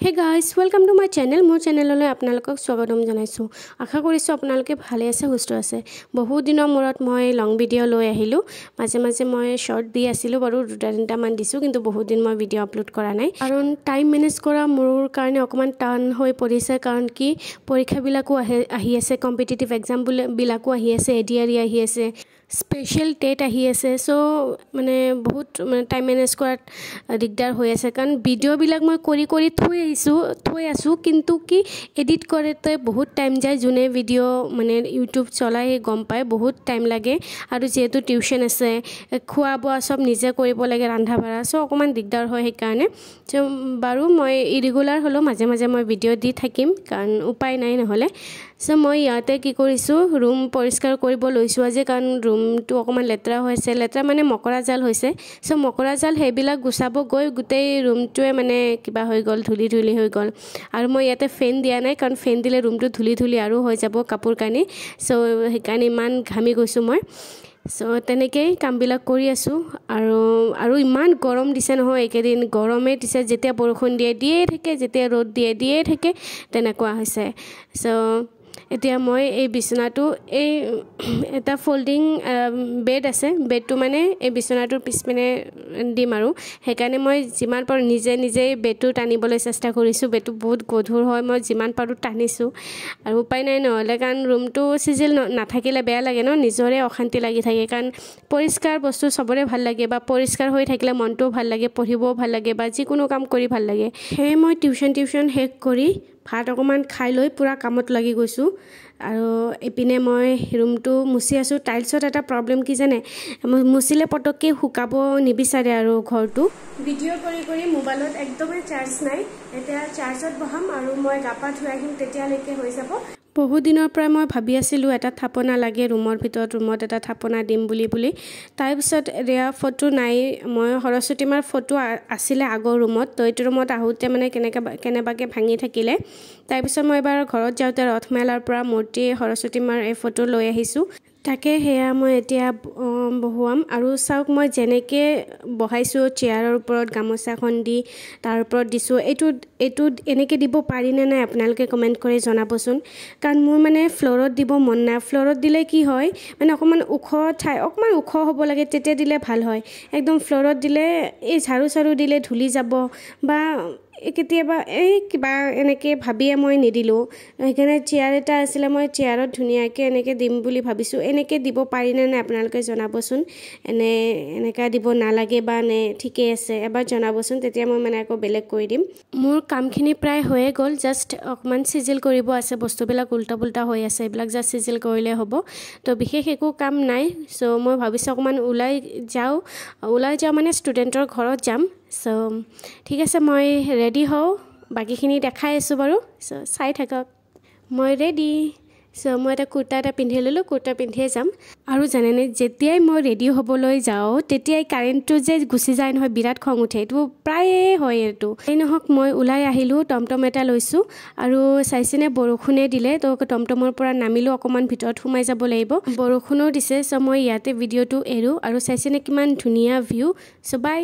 হে guys welcome to my channel মোৰ চেনেললৈ আপোনালোকক স্বাগতম জনাইছোঁ। আশা কৰিছোঁ আপোনালোকে ভালে আছে সুস্থ আছে। বহুত দিনৰ মূৰত মই লং ভিডিঅ' লৈ আহিলোঁ। মাজে মাজে মই শ্বৰ্ট দি আছিলোঁ বাৰু দুটা তিনিটামান দিছোঁ কিন্তু বহুত দিন মই ভিডিঅ' আপলোড কৰা নাই। কাৰণ টাইম মেনেজ কৰা মোৰ কাৰণে অকণমান টান হৈ পৰিছে কাৰণ কি পৰীক্ষাবিলাকো আহে আহি আছে কম্পিটিটিভ এক্সামবিলাকো আহি আছে এ ডি আৰ ই আহি আছে স্পেচিয়েল টেট আহি আছে। চ' মানে বহুত মানে টাইম মেনেজ কৰাত দিগদাৰ হৈ আছে। কাৰণ ভিডিঅ'বিলাক মই কৰি কৰি থৈ আহিছোঁ থৈ আছোঁ কিন্তু কি এডিট কৰোঁতে বহুত টাইম যায় যোনে ভিডিঅ' মানে ইউটিউব চলাই গম পায় বহুত টাইম লাগে। আৰু যিহেতু টিউশ্যন আছে খোৱা বোৱা চব নিজে কৰিব লাগে ৰন্ধা বঢ়া চ' অকণমান দিগদাৰ হয় সেইকাৰণে। চ' বাৰু মই ইৰেগুলাৰ হ'লেও মাজে মাজে মই ভিডিঅ' দি থাকিম কাৰণ উপায় নাই নহ'লে। চ' মই ইয়াতে কি কৰিছোঁ ৰুম পৰিষ্কাৰ কৰিব লৈছোঁ আজি কাৰণ ৰুমটো অকণমান লেতেৰা হৈ আছে। লেতেৰা মানে মকৰা জাল হৈছে। চ' মকৰা জাল সেইবিলাক গুচাব গৈ গোটেই ৰুমটোৱে মানে কিবা হৈ গ'ল ধূলি ধূলি হৈ গ'ল। আৰু মই ইয়াতে ফেন দিয়া নাই কাৰণ ফেন দিলে ৰুমটো ধূলি ধূলি আৰু হৈ যাব কাপোৰ কানি। চ' সেইকাৰণে ইমান ঘামি গৈছোঁ মই। চ' তেনেকেই কামবিলাক কৰি আছোঁ। আৰু আৰু ইমান গৰম দিছে নহয় এইকেইদিন। গৰমেই দিছে যেতিয়া বৰষুণ দিয়ে দিয়ে থাকে যেতিয়া ৰ'দ দিয়ে দিয়ে থাকে তেনেকুৱা হৈছে। চ' এতিয়া মই এই বিচনাটো এই এটা ফল্ডিং বেড আছে। বেডটো মানে এই বিচনাটোৰ পিছপিনে দিম আৰু। সেইকাৰণে মই যিমান পাৰোঁ নিজে নিজেই বেডটো টানিবলৈ চেষ্টা কৰিছোঁ। বেডটো বহুত গধুৰ হয় মই যিমান পাৰোঁ টানিছোঁ। আৰু উপায় নাই নহ'লে কাৰণ ৰুমটো চিজিল নাথাকিলে বেয়া লাগে ন নিজৰে অশান্তি লাগি থাকে। কাৰণ পৰিষ্কাৰ বস্তু চবৰে ভাল লাগে বা পৰিষ্কাৰ হৈ থাকিলে মনটোও ভাল লাগে পঢ়িবও ভাল লাগে বা যিকোনো কাম কৰি ভাল লাগে। সেয়ে মই টিউশ্যন টিউশ্যন শেষ কৰি ভাত অকণমান খাই লৈ পূৰা কামত লাগি গৈছোঁ। আৰু এইপিনে মই ৰুমটো মুচি আছোঁ। টাইলছত এটা প্ৰব্লেম কি জানে? মুচিলে পটককৈ শুকাব নিবিচাৰে আৰু ঘৰটো। ভিডিঅ' কৰি কৰি মোবাইলত একদমেই চাৰ্জ নাই। এতিয়া চাৰ্জত বহাম আৰু মই গা পা ধুই আহিম তেতিয়ালৈকে হৈ যাব। বহুত দিনৰ পৰাই মই ভাবি আছিলোঁ এটা থাপনা লাগে ৰুমৰ ভিতৰত ৰুমত এটা থাপনা দিম বুলি বুলি। তাৰপিছত ৰেয়া ফটো নাই মই সৰস্বতী মাৰ ফটো আছিলে আগৰ ৰুমত তো এইটো ৰুমত আহোঁতে মানে কেনেকৈ কেনেবাকৈ ভাঙি থাকিলে। তাৰপিছত মই এবাৰ ঘৰত যাওঁতে ৰথমেলাৰ পৰা মূৰ্তি সৰস্বতী মাৰ এই ফটো লৈ আহিছোঁ। তাকে সেয়া মই এতিয়া বহুৱাম। আৰু চাওক মই যেনেকৈ বহাইছোঁ চেয়াৰৰ ওপৰত গামোচাখন দি তাৰ ওপৰত দিছোঁ এইটো এইটো এনেকৈ দিব পাৰিনে নাই আপোনালোকে কমেণ্ট কৰি জনাবচোন। কাৰণ মোৰ মানে ফ্ল'ৰত দিব মন নাই। ফ্ল'ৰত দিলে কি হয় মানে অকণমান ওখ ঠাই অকণমান ওখ হ'ব লাগে তেতিয়া দিলে ভাল হয়। একদম ফ্ল'ৰত দিলে এই ঝাৰু চাৰু দিলে ধূলি যাব বা কেতিয়াবা এই কিবা এনেকৈ ভাবিয়ে মই নিদিলোঁ। সেইকাৰণে চেয়াৰ এটা আছিলে মই চেয়াৰত ধুনীয়াকৈ এনেকৈ দিম বুলি ভাবিছোঁ। এনেকৈ দিব পাৰিনে নাই আপোনালোকে জনাবচোন? এনে এনেকৈ দিব নালাগে বা নে ঠিকেই আছে এবাৰ জনাবচোন তেতিয়া মই মানে আকৌ বেলেগ কৰি দিম। মোৰ কামখিনি প্ৰায় হৈয়ে গ'ল জাষ্ট অকণমান চিজিল কৰিব আছে বস্তুবিলাক উল্টা পুল্টা হৈ আছে এইবিলাক জাষ্ট চিজিল কৰিলে হ'ব। তো বিশেষ একো কাম নাই চ' মই ভাবিছোঁ অকণমান ওলাই যাওঁ। ওলাই যাওঁ মানে ষ্টুডেণ্টৰ ঘৰত যাম। চ' ঠিক আছে মই ৰেডি হওঁ। বাকীখিনি দেখাই আছোঁ বাৰু। চ' চাই থাকক। মই ৰেডি চ' মই এটা কুৰ্তা এটা পিন্ধি ল'লোঁ কুৰ্তা পিন্ধিয়ে যাম। আৰু জানেনে যেতিয়াই মই ৰেডি হ'বলৈ যাওঁ তেতিয়াই কাৰেণ্টটো যে গুচি যায় নহয় বিৰাট খং উঠে। এইটো প্ৰায়ে হয় এইটো। এই নহওক মই ওলাই আহিলোঁ টমটম এটা লৈছোঁ। আৰু চাইছেনে বৰষুণে দিলে তো টমটমৰ পৰা নামিলোঁ অকণমান ভিতৰত সোমাই যাব লাগিব। বৰষুণো দিছে চ' মই ইয়াতে ভিডিঅ'টো এৰোঁ। আৰু চাইছেনে কিমান ধুনীয়া ভিউ চ' বাই